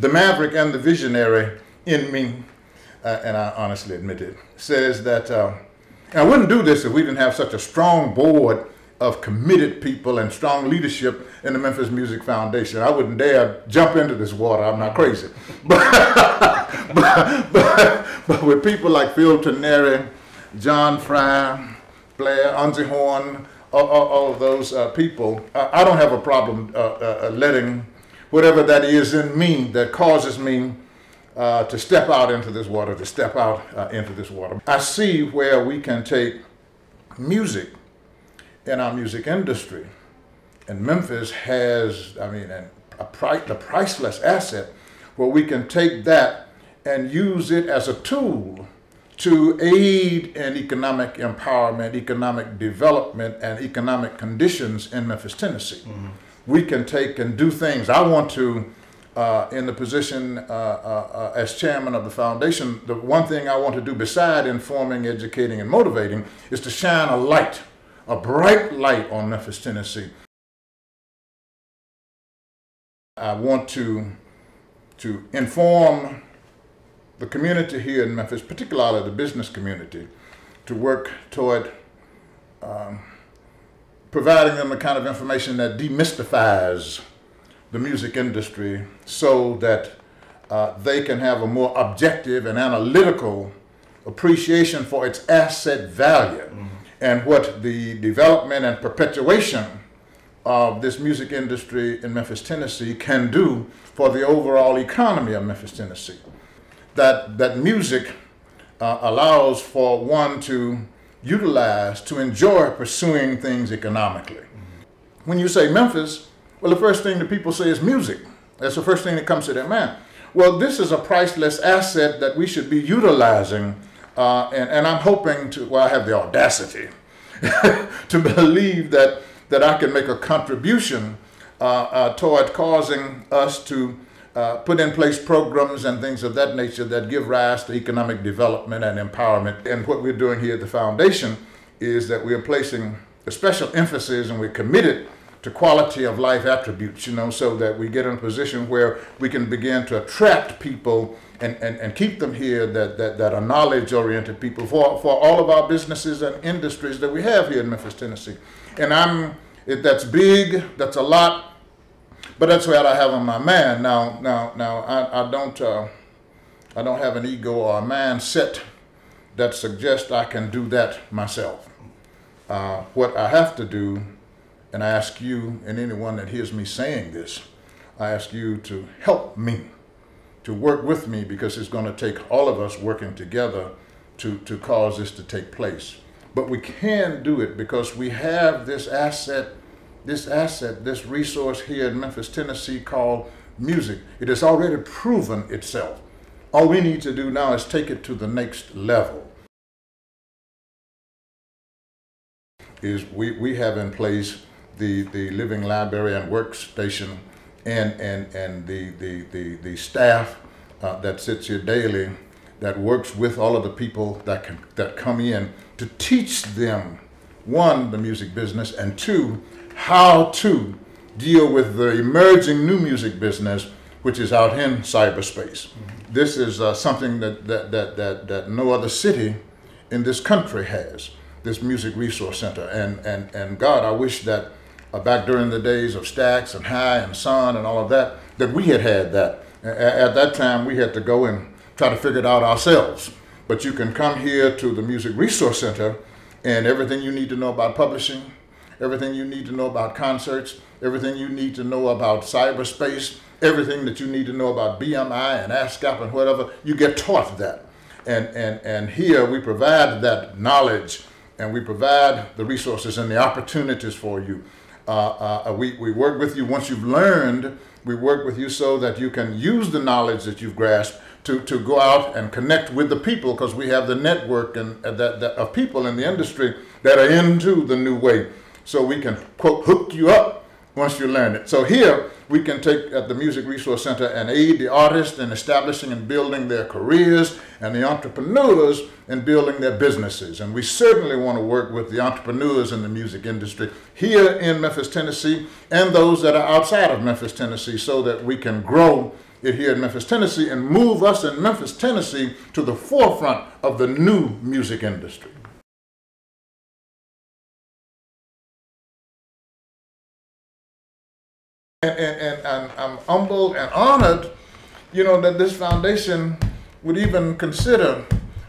the maverick and the visionary in me, uh, and I honestly admit it, says that uh, I wouldn't do this if we didn't have such a strong board of committed people and strong leadership in the Memphis Music Foundation. I wouldn't dare jump into this water. I'm not crazy. But, but, but, but with people like Phil Trenary, John Fry, Blair, Unzi Horn, all, all, all, of those uh, people, I, I, don't have a problem uh, uh, letting whatever that is in me that causes me uh, to step out into this water, to step out uh, into this water. I see where we can take music in our music industry. And Memphis has, I mean, a, price, a priceless asset where we can take that and use it as a tool to aid in economic empowerment, economic development, and economic conditions in Memphis, Tennessee. Mm-hmm. We can take and do things. I want to, uh, in the position uh, uh, uh as chairman of the foundation, the one thing I want to do beside informing, educating, and motivating is to shine a light, a bright light on Memphis, Tennessee. I want to, to inform the community here in Memphis, particularly the business community, to work toward um, providing them the kind of information that demystifies the music industry so that uh, they can have a more objective and analytical appreciation for its asset value mm-hmm. and what the development and perpetuation of this music industry in Memphis, Tennessee can do for the overall economy of Memphis, Tennessee that, that music uh, allows for one to utilize to enjoy pursuing things economically. When you say Memphis, well, the first thing that people say is music. That's the first thing that comes to their mind. Well, this is a priceless asset that we should be utilizing, uh, and, and I'm hoping to, well, I have the audacity to believe that, that I can make a contribution uh, uh, toward causing us to uh, put in place programs and things of that nature that give rise to economic development and empowerment. And what we're doing here at the foundation is that we're placing a special emphasis and we're committed to quality of life attributes, you know, so that we get in a position where we can begin to attract people and, and, and keep them here that, that, that are knowledge oriented people for, for all of our businesses and industries that we have here in Memphis, Tennessee. And I'm, it, that's big, that's a lot, but that's what I have on my mind. Now, now, now, I, I don't, uh, I don't have an ego or a mindset that suggests I can do that myself. Uh, what I have to do, and I ask you and anyone that hears me saying this, I ask you to help me, to work with me, because it's going to take all of us working together to, to cause this to take place. But we can do it because we have this asset this asset, this resource here in Memphis, Tennessee called music. It has already proven itself. All we need to do now is take it to the next level. Is we, we have in place the, the living library and workstation and, and, and the, the, the, the staff uh, that sits here daily that works with all of the people that, can, that come in to teach them, one, the music business, and two, how to deal with the emerging new music business, which is out in cyberspace. Mm-hmm. This is uh, something that, that, that, that, that no other city in this country has, this Music Resource Center. And, and, and God, I wish that uh, back during the days of Stax and Hi and Sun and all of that, that we had had that. A- at that time, we had to go and try to figure it out ourselves. But you can come here to the Music Resource Center and everything you need to know about publishing, everything you need to know about concerts, everything you need to know about cyberspace, everything that you need to know about BMI and ASCAP and whatever, you get taught that. And, and, and here we provide that knowledge and we provide the resources and the opportunities for you. Uh, uh, we, we work with you once you've learned, we work with you so that you can use the knowledge that you've grasped to, to go out and connect with the people because we have the network and, uh, that, that, of people in the industry that are into the new way so we can, quote, hook you up once you learn it. So here we can take at the Music Resource Center and aid the artists in establishing and building their careers and the entrepreneurs in building their businesses. And we certainly want to work with the entrepreneurs in the music industry here in Memphis, Tennessee, and those that are outside of Memphis, Tennessee, so that we can grow it here in Memphis, Tennessee, and move us in Memphis, Tennessee to the forefront of the new music industry. And, and, and, I'm humbled and honored, you know, that this foundation would even consider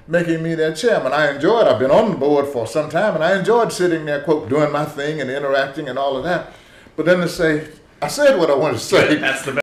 making me their chairman. I enjoyed, I've been on the board for some time, and I enjoyed sitting there, quote, doing my thing and interacting and all of that. But then to say, I said what I wanted to say. That's the